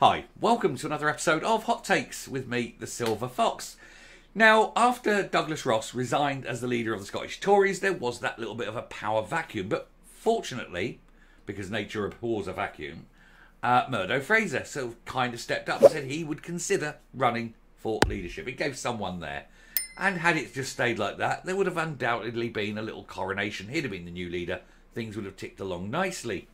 Hi, welcome to another episode of Hot Takes with me, the Silver Fox. Now, after Douglas Ross resigned as the leader of the Scottish Tories, there was that little bit of a power vacuum. But fortunately, because nature abhors a vacuum, uh, Murdo Fraser sort of kind of stepped up and said he would consider running for leadership. It gave someone there. And had it just stayed like that, there would have undoubtedly been a little coronation. He'd have been the new leader. Things would have ticked along nicely.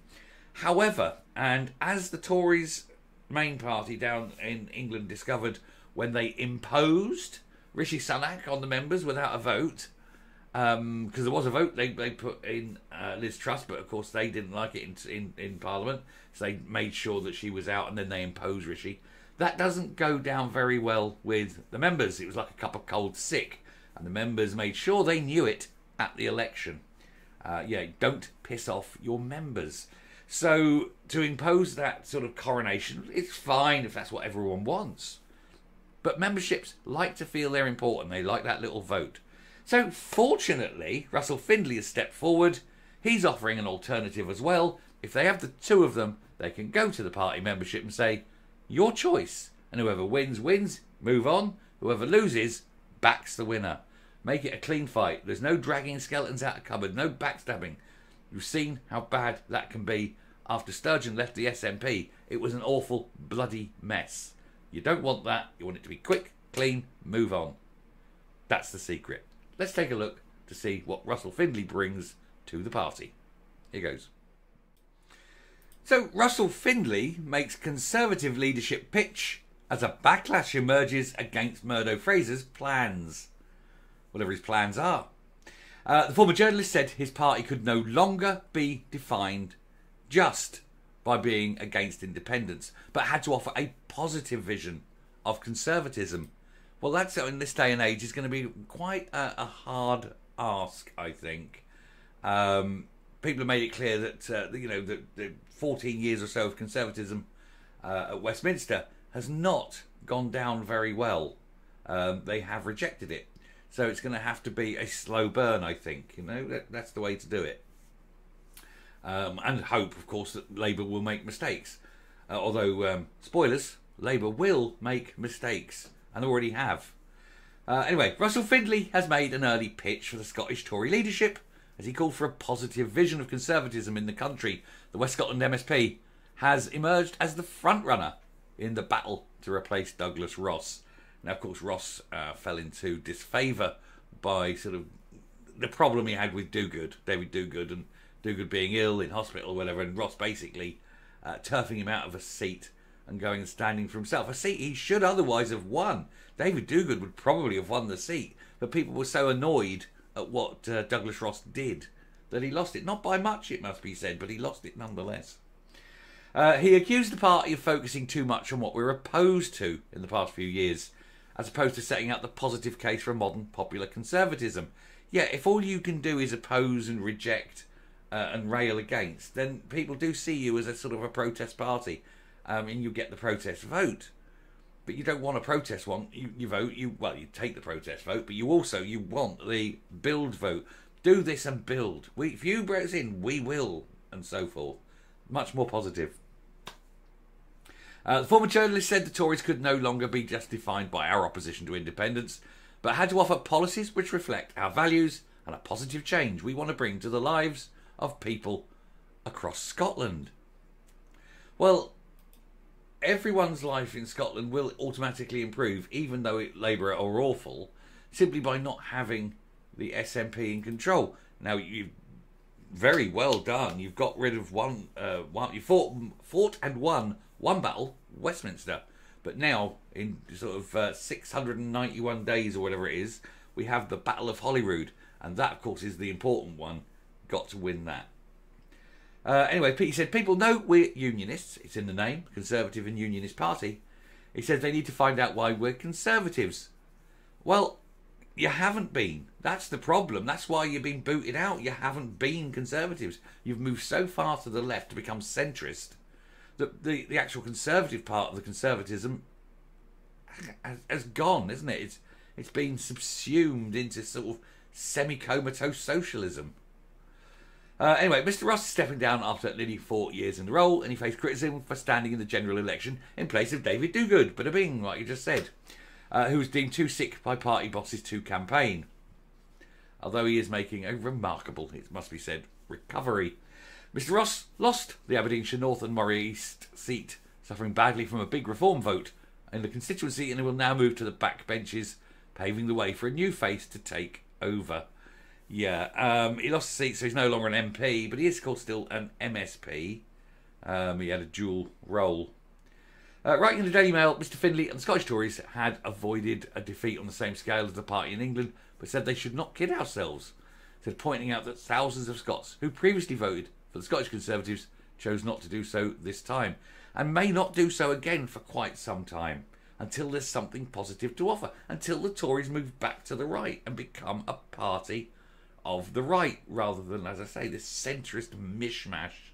However, and as the Tories main party down in England discovered when they imposed Rishi Sunak on the members without a vote, because um, there was a vote they, they put in uh, Liz Truss, but of course they didn't like it in, in, in Parliament, so they made sure that she was out and then they imposed Rishi. That doesn't go down very well with the members. It was like a cup of cold sick, and the members made sure they knew it at the election. Uh, yeah, don't piss off your members. So to impose that sort of coronation, it's fine if that's what everyone wants. But memberships like to feel they're important. They like that little vote. So fortunately, Russell Findlay has stepped forward. He's offering an alternative as well. If they have the two of them, they can go to the party membership and say, your choice. And whoever wins, wins. Move on. Whoever loses, backs the winner. Make it a clean fight. There's no dragging skeletons out of cupboard, no backstabbing. You've seen how bad that can be after Sturgeon left the SNP. It was an awful, bloody mess. You don't want that. You want it to be quick, clean, move on. That's the secret. Let's take a look to see what Russell Findlay brings to the party. Here goes. So, Russell Findlay makes Conservative leadership pitch as a backlash emerges against Murdo Fraser's plans. Whatever his plans are. Uh, the former journalist said his party could no longer be defined just by being against independence, but had to offer a positive vision of conservatism. Well, that's in this day and age is going to be quite a, a hard ask, I think. Um, people have made it clear that uh, you know the, the 14 years or so of conservatism uh, at Westminster has not gone down very well. Um, they have rejected it, so it's going to have to be a slow burn. I think you know that, that's the way to do it um, and hope, of course, that Labour will make mistakes. Uh, although, um, spoilers, Labour will make mistakes and already have. Uh, anyway, Russell Findlay has made an early pitch for the Scottish Tory leadership as he called for a positive vision of conservatism in the country. The West Scotland MSP has emerged as the frontrunner in the battle to replace Douglas Ross. Now, of course, Ross uh, fell into disfavour by sort of the problem he had with Duguid, David Duguid, and Duguid being ill in hospital or whatever, and Ross basically uh, turfing him out of a seat and going and standing for himself. A seat he should otherwise have won. David Duguid would probably have won the seat, but people were so annoyed at what uh, Douglas Ross did that he lost it. Not by much, it must be said, but he lost it nonetheless. Uh, he accused the party of focusing too much on what we are opposed to in the past few years, as opposed to setting out the positive case for modern popular conservatism. Yeah, if all you can do is oppose and reject uh, and rail against, then people do see you as a sort of a protest party, um, and you get the protest vote. But you don't want a protest one. You, you vote. You well, you take the protest vote, but you also you want the build vote. Do this and build. We, if you us in, we will, and so forth. Much more positive. Uh, the former journalist said the Tories could no longer be just defined by our opposition to independence, but had to offer policies which reflect our values and a positive change we want to bring to the lives of people across Scotland. Well, everyone's life in Scotland will automatically improve, even though it, Labour are awful, simply by not having the SNP in control. Now, you've very well done. You've got rid of one. Uh, one you fought, fought and won one battle, Westminster. But now, in sort of uh, 691 days or whatever it is, we have the Battle of Holyrood, and that, of course, is the important one got to win that. Uh, anyway, he said, people know we're unionists. It's in the name, Conservative and Unionist Party. He says they need to find out why we're Conservatives. Well, you haven't been. That's the problem. That's why you've been booted out. You haven't been Conservatives. You've moved so far to the left to become centrist that the, the actual Conservative part of the Conservatism has, has gone, isn't it? It's, it's been subsumed into sort of semi comatose socialism. Uh, anyway, Mr. Ross is stepping down after nearly four years in the role, and he faced criticism for standing in the general election in place of David Duguid, but a like you just said, uh, who was deemed too sick by party bosses to campaign. Although he is making a remarkable, it must be said, recovery. Mr. Ross lost the Aberdeenshire North and Moray East seat, suffering badly from a big reform vote in the constituency, and he will now move to the back benches, paving the way for a new face to take over. Yeah, um, he lost the seat, so he's no longer an MP, but he is, of course, still an MSP. Um, he had a dual role. Uh, writing in the Daily Mail, Mr. Findlay and the Scottish Tories had avoided a defeat on the same scale as the party in England, but said they should not kid ourselves. Said pointing out that thousands of Scots who previously voted for the Scottish Conservatives chose not to do so this time, and may not do so again for quite some time until there's something positive to offer, until the Tories move back to the right and become a party of the right, rather than, as I say, this centrist mishmash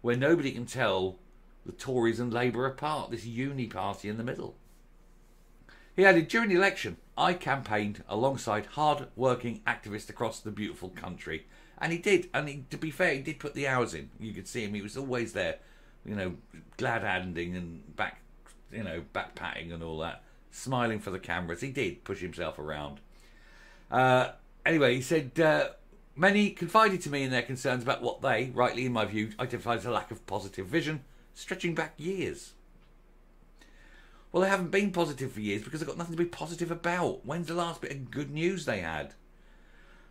where nobody can tell the Tories and Labour apart, this uni party in the middle. He added, during the election, I campaigned alongside hard working activists across the beautiful country. And he did. And he, to be fair, he did put the hours in. You could see him. He was always there, you know, glad handing and back, you know, back patting and all that, smiling for the cameras. He did push himself around. Uh, anyway, he said, uh, many confided to me in their concerns about what they, rightly in my view, identified as a lack of positive vision, stretching back years. Well, they haven't been positive for years because they've got nothing to be positive about. When's the last bit of good news they had?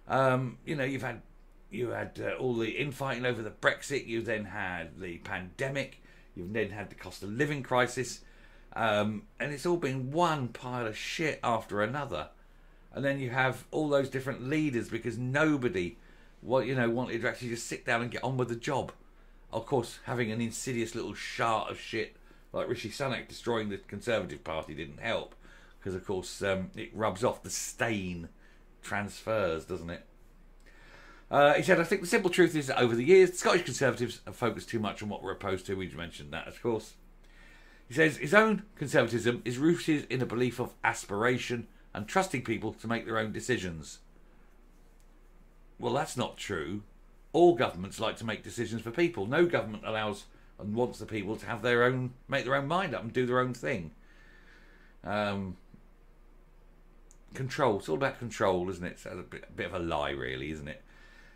Um, you know, you've had you had uh, all the infighting over the Brexit. You then had the pandemic. You've then had the cost of living crisis, um, and it's all been one pile of shit after another. And then you have all those different leaders because nobody, what you know, wanted to actually just sit down and get on with the job. Of course, having an insidious little shart of shit like Rishi Sunak destroying the Conservative Party didn't help because, of course, um, it rubs off the stain transfers, doesn't it? Uh, he said, I think the simple truth is that over the years, the Scottish Conservatives have focused too much on what we're opposed to. We mentioned that, of course. He says his own conservatism is rooted in a belief of aspiration and trusting people to make their own decisions. Well, that's not true. All governments like to make decisions for people. No government allows and wants the people to have their own, make their own mind up and do their own thing. Um, control. It's all about control, isn't it? It's a bit, a bit of a lie, really, isn't it?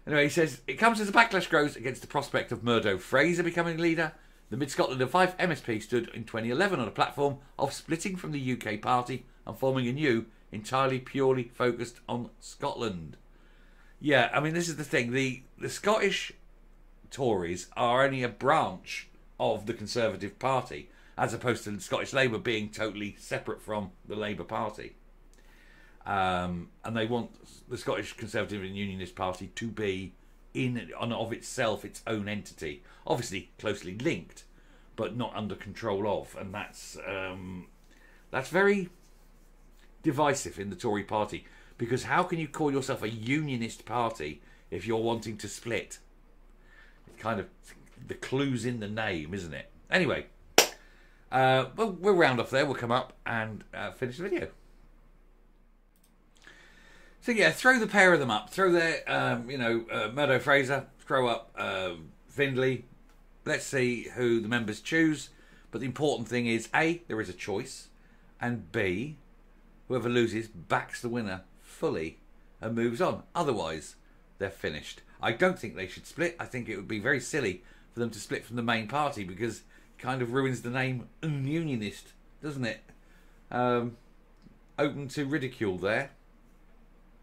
Anyway, he says it comes as the backlash grows against the prospect of Murdo Fraser becoming leader. The Mid Scotland and Fife MSP stood in 2011 on a platform of splitting from the UK party and forming a new, entirely purely focused on Scotland. Yeah, I mean, this is the thing. The the Scottish Tories are only a branch of the Conservative Party, as opposed to Scottish Labour being totally separate from the Labour Party. Um, and they want the Scottish Conservative and Unionist Party to be in and of itself its own entity, obviously closely linked, but not under control of, and that's um, that's very divisive in the Tory Party because how can you call yourself a Unionist party if you're wanting to split? It kind of the clues in the name, isn't it? Anyway, uh, we'll, we'll round off there. We'll come up and uh, finish the video. So yeah, throw the pair of them up. Throw their, um, you know, uh, Murdo Fraser. Throw up uh, Findlay. Let's see who the members choose. But the important thing is, A, there is a choice. And B, whoever loses backs the winner fully and moves on. Otherwise, they're finished. I don't think they should split. I think it would be very silly for them to split from the main party because it kind of ruins the name Unionist, doesn't it? Um, open to ridicule there.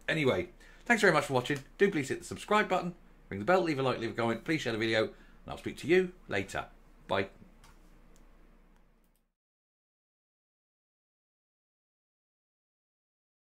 Anyway, thanks very much for watching. Do please hit the subscribe button, ring the bell, leave a like, leave a comment, please share the video, and I'll speak to you later. Bye.